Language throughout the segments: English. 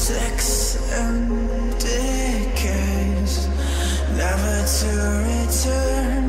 Six and decades, never to return,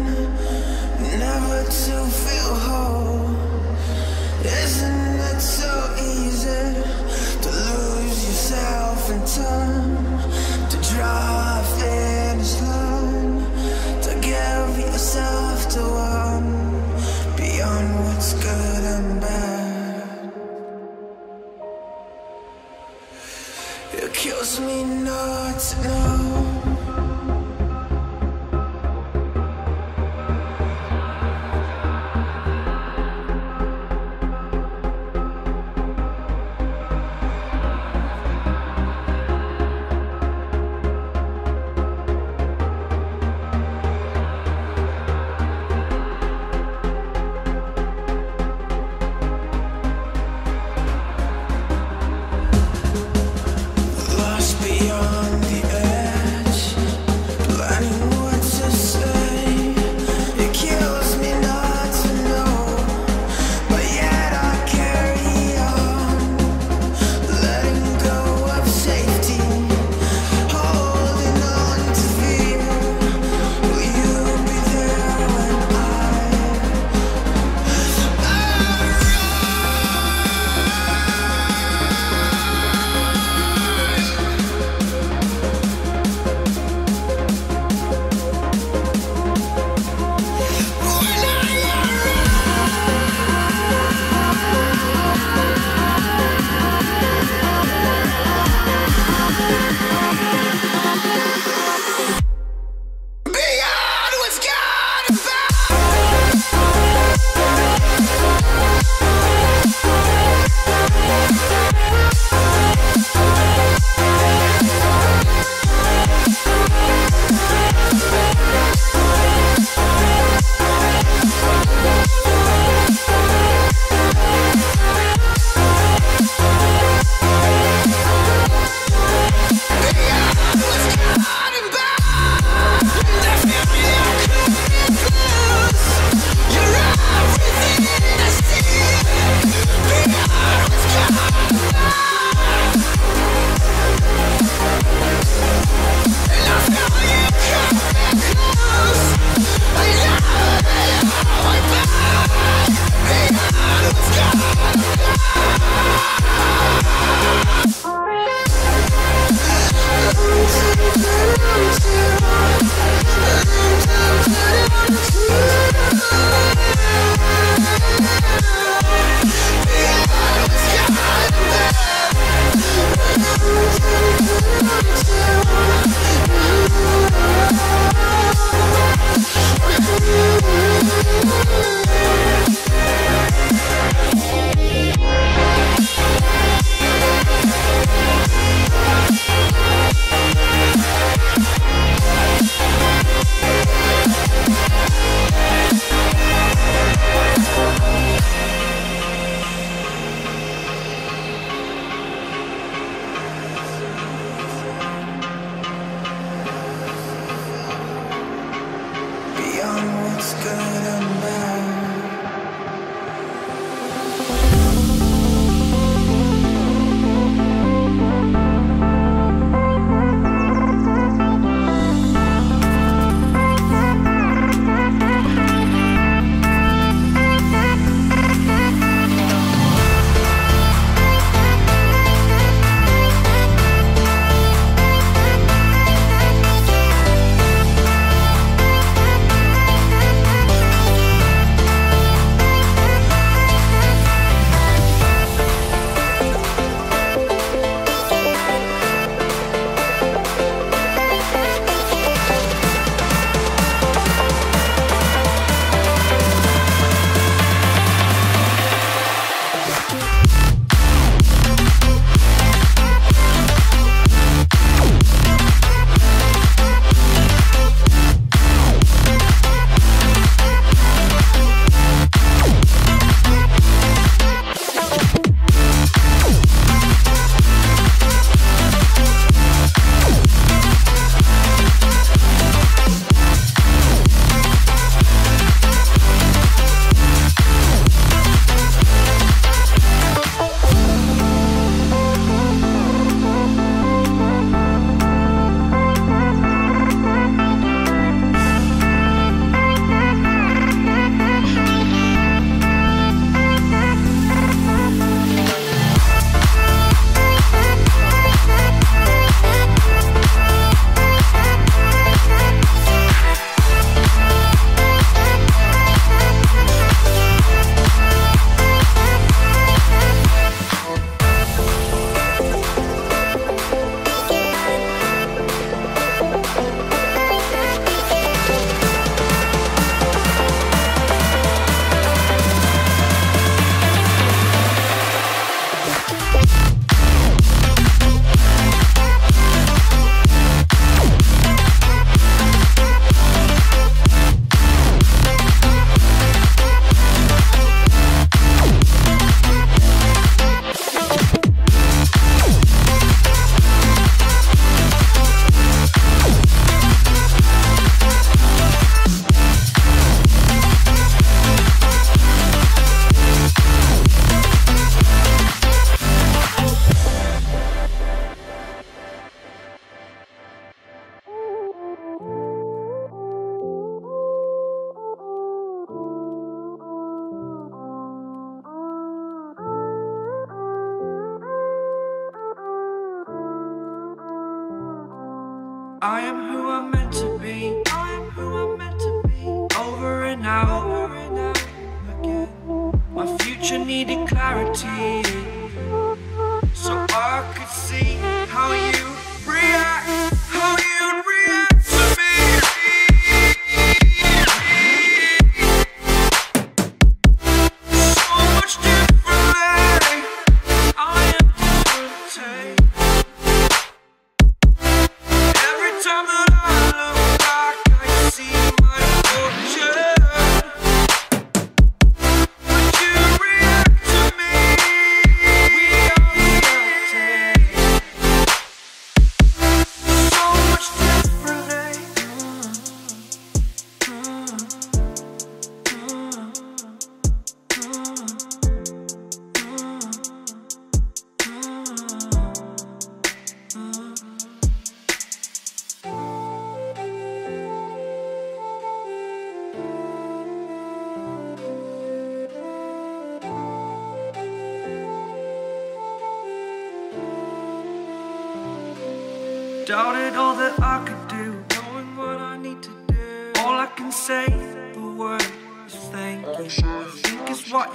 routine.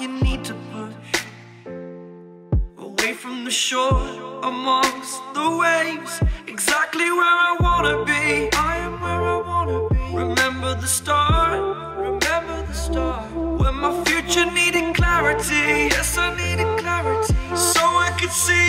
you need to push Away from the shore, amongst the waves. Exactly where I wanna be. I am where I wanna be. Remember the start, remember the start. When my future needed clarity. Yes, I needed clarity. So I could see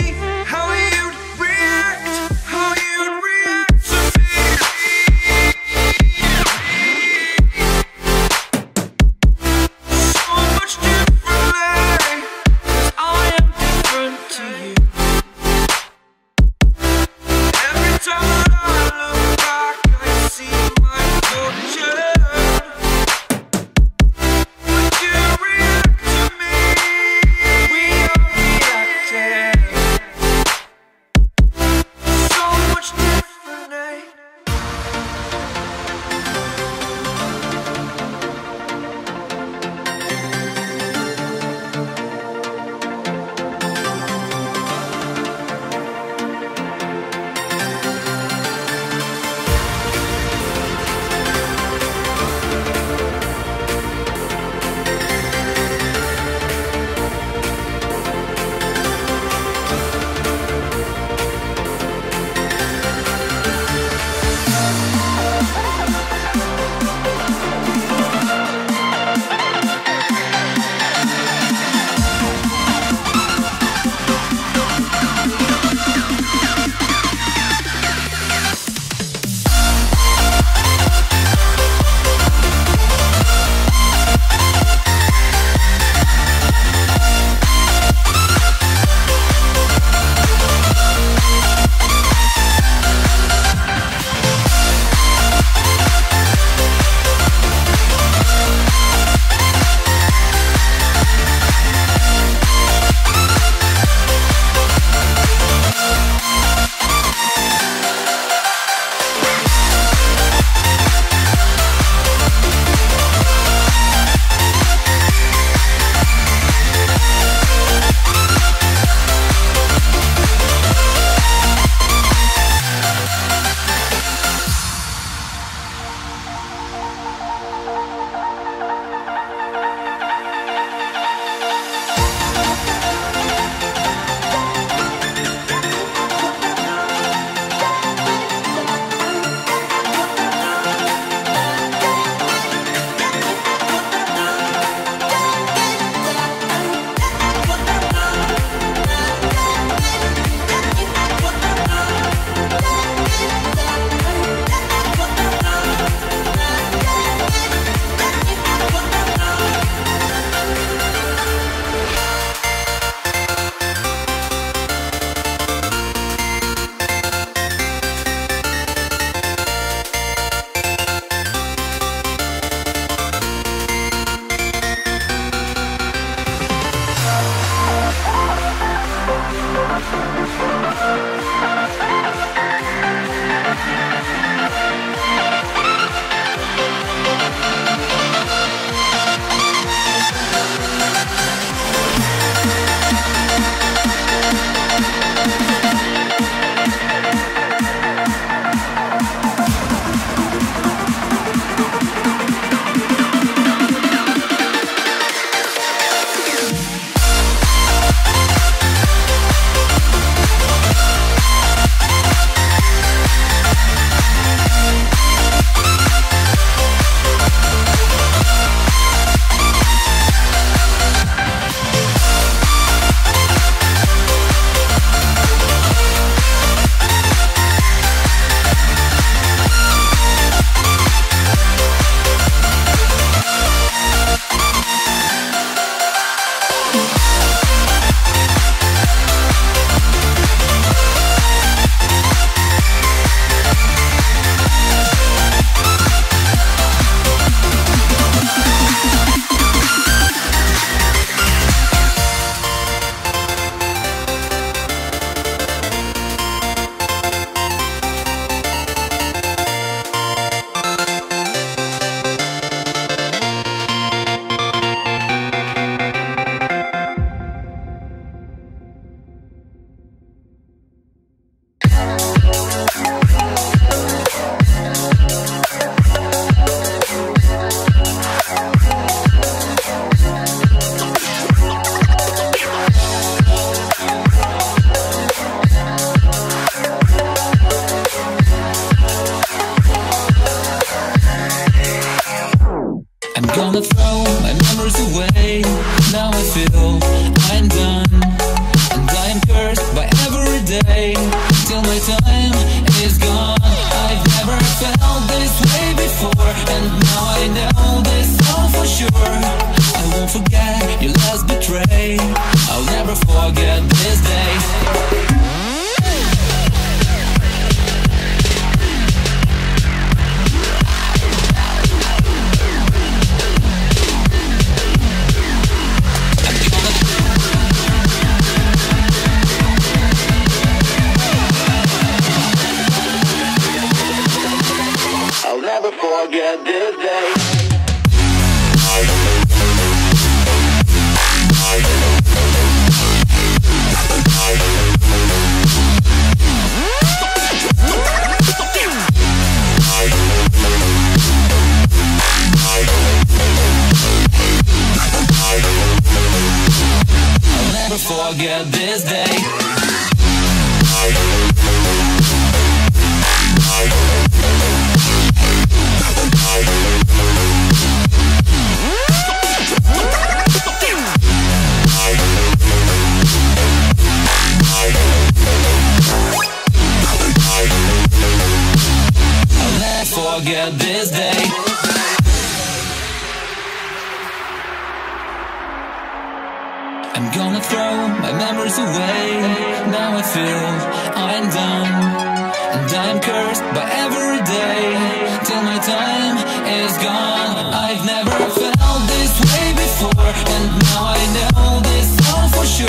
is gone. I've never felt this way before And now I know this all for sure.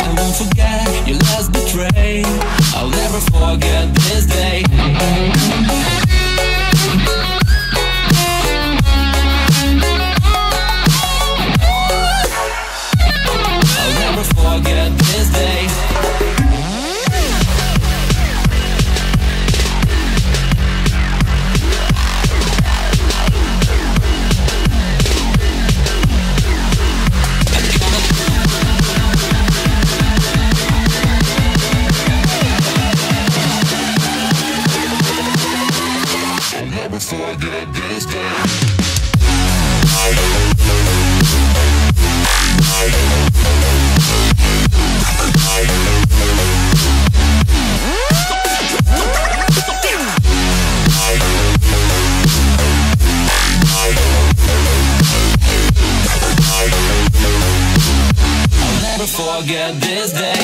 I won't forget your last betrayal forget this day.